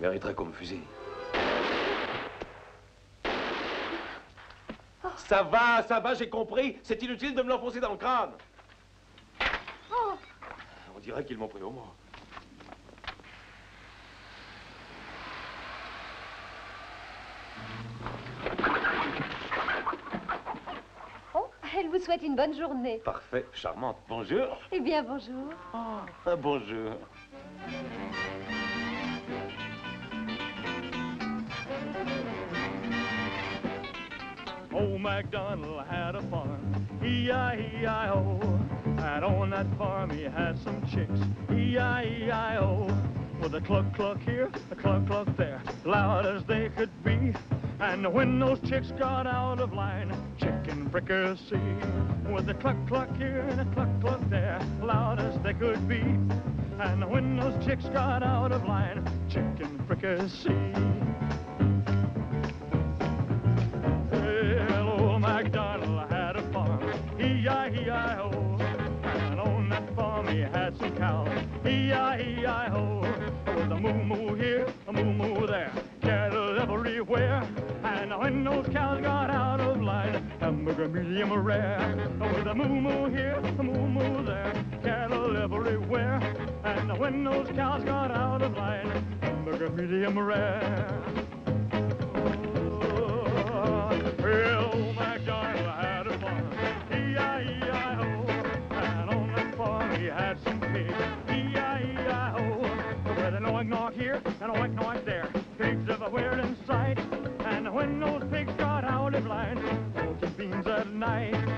mériterait qu'on me fusille. Ça va, ça va, j'ai compris. C'est inutile de me l'enfoncer dans le crâne. Oh. On dirait qu'ils m'ont pris au mot. Oh, elle vous souhaite une bonne journée. Parfait, charmante. Bonjour. Eh bien, bonjour. Ah, bonjour. Old MacDonald had a farm, E-I-E-I-O. And on that farm he had some chicks, E-I-E-I-O. With a cluck cluck here, a cluck cluck there, loud as they could be. And when those chicks got out of line, chicken fricassee. With a cluck cluck here and a cluck cluck there, loud as they could be. And when those chicks got out of line, chicken fricassee. E-I-E-I-O. With a moo-moo here, a moo-moo there, cattle everywhere. And when those cows got out of line, hamburger medium rare. With a moo-moo here, a moo-moo there, cattle everywhere. And when those cows got out of line, hamburger medium rare. Oink knock here and a oink knock there, pigs everywhere in sight. And when those pigs got out of line, beans at night.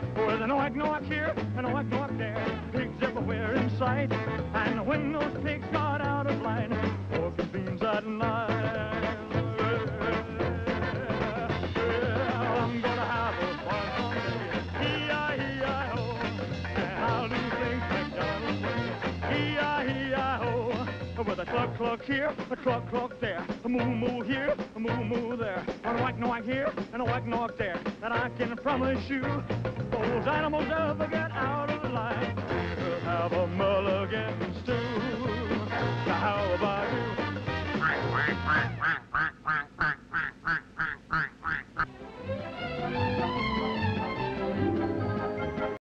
Cluck cluck here, a cluck cluck there, a moo moo here, a moo moo there, a whack knock here, and a whack knock there. And I can promise you, those animals ever get out of line, we'll have a mulligan stew. Now how about you?